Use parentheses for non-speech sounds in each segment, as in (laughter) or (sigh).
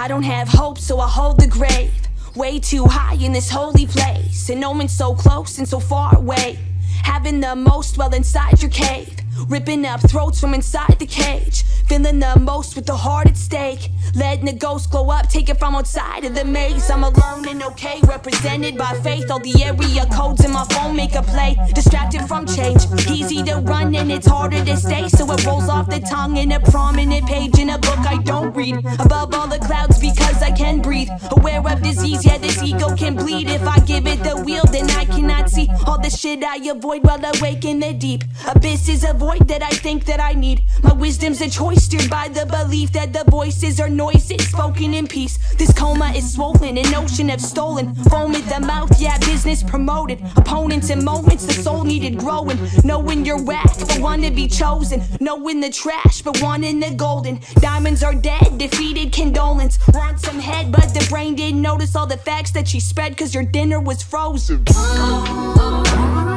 I don't have hope, so I hold the grave. Way too high in this holy place. And one so close and so far away. Having the most well inside your cave. Ripping up throats from inside the cage. Feeling the most with the heart at stake. Letting the ghost glow up, take it from outside of the maze. I'm alone and okay, represented by faith. All the area codes in my phone make a play. Distracted from change, easy to run and it's harder to stay. So it rolls off the tongue in a prominent page in a book I don't read. Above all the clouds because I can breathe. Aware of disease, yeah, this ego can bleed. If I give it the wheel, all the shit I avoid while awake in the deep. Abyss is a void that I think that I need. My wisdom's a choice steered by the belief that the voices are noises spoken in peace. This coma is swollen, an ocean have stolen. Foam at the mouth, yeah, business promoted. Opponents and moments, the soul needed growing. Knowing you're whack, but want to be chosen. Knowing the trash, but wanting the golden. Diamonds are dead, defeated condolence. Want some head, but the brain didn't notice all the facts that she spread, cause your dinner was frozen. (gasps) Oh.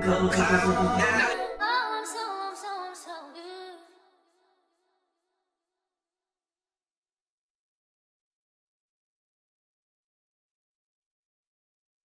code. I got